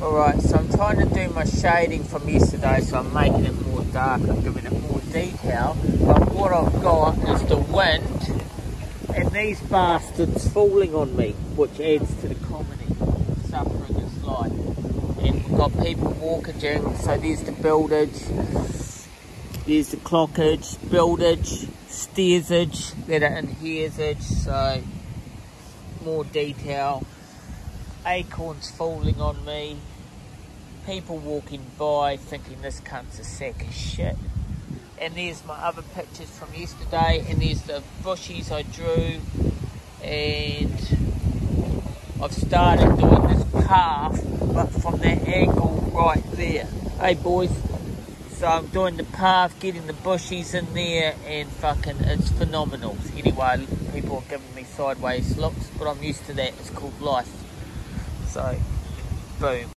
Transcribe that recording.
Alright, so I'm trying to do my shading from yesterday, so I'm making it more dark, I'm giving it more detail. But what I've got is the wind and these bastards falling on me, which adds to the comedy suffering this life. And we've got people walking, so there's the buildage, there's the clockage, buildage, stairsage, that are in here'sage, so more detail acorns falling on me, people walking by thinking this cunt's a sack of shit. And there's my other pictures from yesterday, and there's the bushies I drew, and I've started doing this path, but from that angle right there. Hey boys, so I'm doing the path, getting the bushies in there, and fucking, it's phenomenal. Anyway, people are giving me sideways looks, but I'm used to that. It's called life. So, boom.